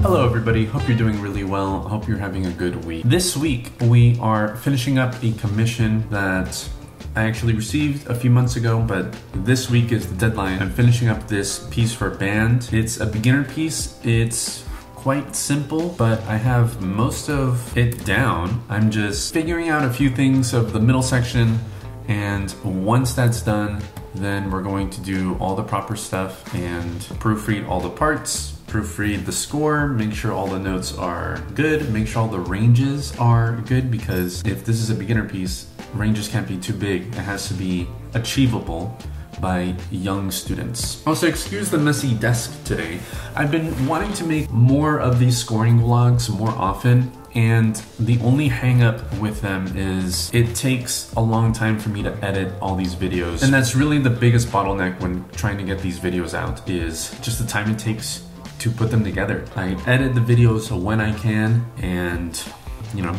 Hello everybody, hope you're doing really well. Hope you're having a good week. This week we are finishing up a commission that I actually received a few months ago, but this week is the deadline. I'm finishing up this piece for band. It's a beginner piece. It's quite simple, but I have most of it down. I'm just figuring out a few things of the middle section, and once that's done, then we're going to do all the proper stuff and proofread all the parts, proofread the score, make sure all the notes are good, make sure all the ranges are good because if this is a beginner piece, ranges can't be too big. It has to be achievable by young students. Also, excuse the messy desk today. I've been wanting to make more of these scoring vlogs more often and the only hang up with them is it takes a long time for me to edit all these videos. And that's really the biggest bottleneck when trying to get these videos out is just the time it takes to put them together. I edit the videos when I can and you know,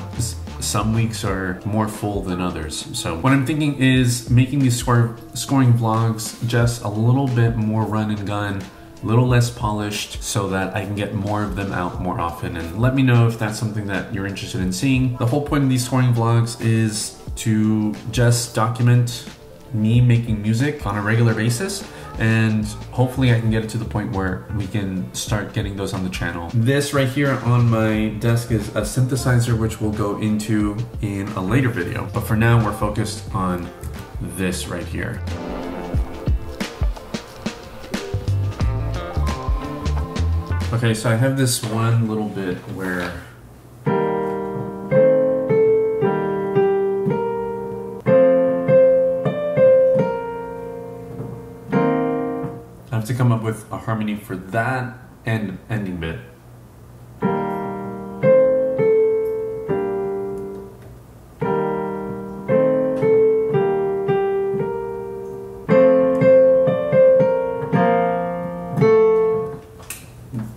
some weeks are more full than others. So what I'm thinking is making these score scoring vlogs just a little bit more run and gun, a little less polished so that I can get more of them out more often. And let me know if that's something that you're interested in seeing. The whole point of these scoring vlogs is to just document me making music on a regular basis and hopefully I can get it to the point where we can start getting those on the channel. This right here on my desk is a synthesizer which we'll go into in a later video, but for now we're focused on this right here. Okay, so I have this one little bit where to come up with a harmony for that and ending bit.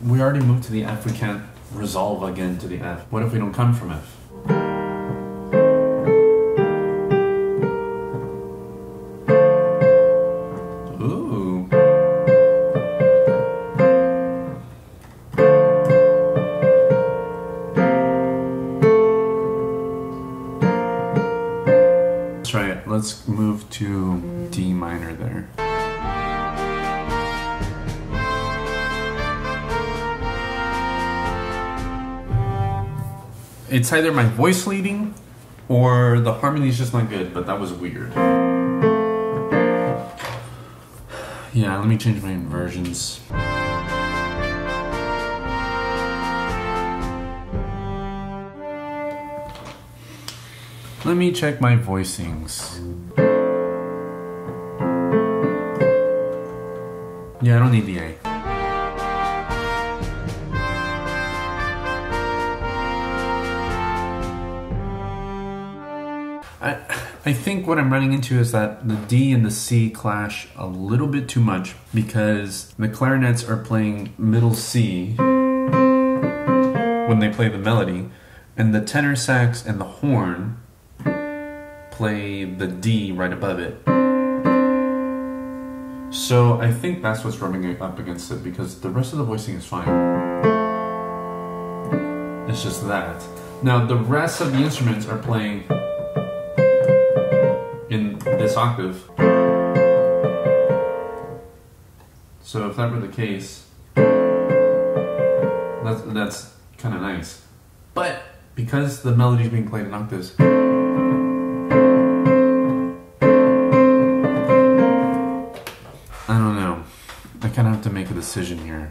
We already moved to the F, we can't resolve again to the F. What if we don't come from F? Let's move to D minor there. It's either my voice leading or the harmony is just not good, but that was weird. Yeah, let me change my inversions. Let me check my voicings. Yeah, I don't need the A. I, I think what I'm running into is that the D and the C clash a little bit too much because the clarinets are playing middle C when they play the melody, and the tenor sax and the horn play the D right above it. So I think that's what's rubbing up against it because the rest of the voicing is fine. It's just that. Now the rest of the instruments are playing in this octave. So if that were the case, that's, that's kind of nice. But because the melody is being played in octaves, kind of have to make a decision here.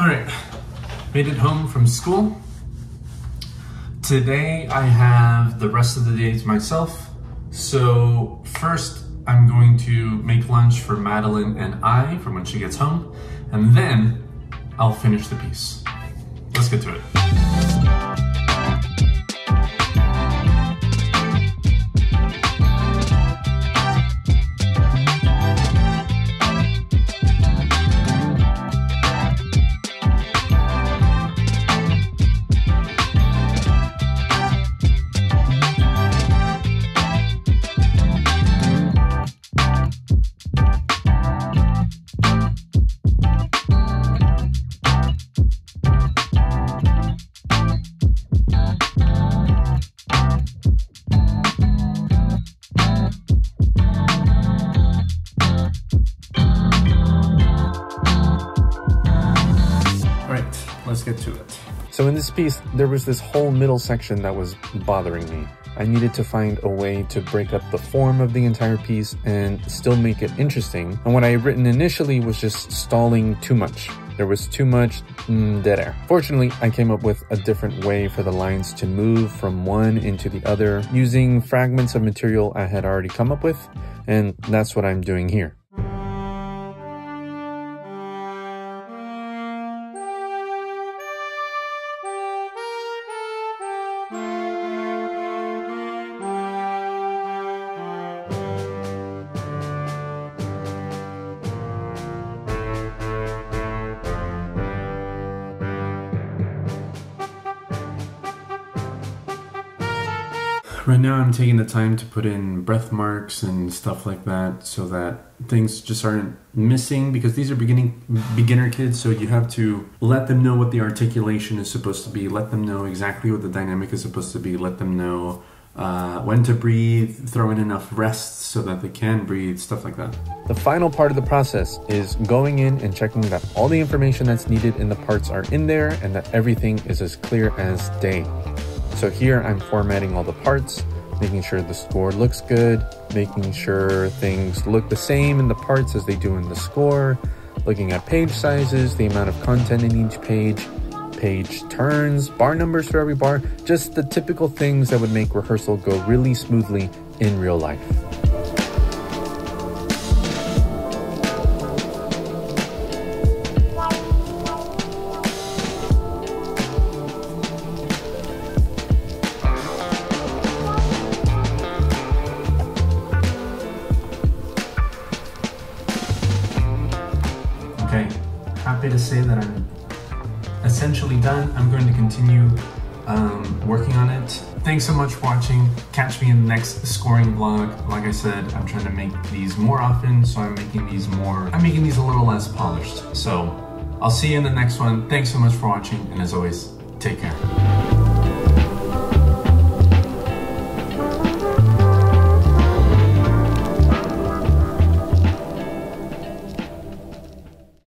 All right, made it home from school. Today I have the rest of the day to myself. So first I'm going to make lunch for Madeline and I from when she gets home, and then I'll finish the piece. Let's get to it. So in this piece, there was this whole middle section that was bothering me. I needed to find a way to break up the form of the entire piece and still make it interesting. And what I had written initially was just stalling too much. There was too much dead air. Fortunately, I came up with a different way for the lines to move from one into the other using fragments of material I had already come up with, and that's what I'm doing here. Right now I'm taking the time to put in breath marks and stuff like that so that things just aren't missing because these are beginning beginner kids so you have to let them know what the articulation is supposed to be. Let them know exactly what the dynamic is supposed to be. Let them know uh, when to breathe throw in enough rests so that they can breathe stuff like that. The final part of the process is going in and checking that all the information that's needed in the parts are in there and that everything is as clear as day so here I'm formatting all the parts, making sure the score looks good, making sure things look the same in the parts as they do in the score, looking at page sizes, the amount of content in each page, page turns, bar numbers for every bar, just the typical things that would make rehearsal go really smoothly in real life. Happy to say that I'm essentially done. I'm going to continue um, working on it. Thanks so much for watching. Catch me in the next scoring vlog. Like I said, I'm trying to make these more often, so I'm making these more, I'm making these a little less polished. So I'll see you in the next one. Thanks so much for watching, and as always, take care.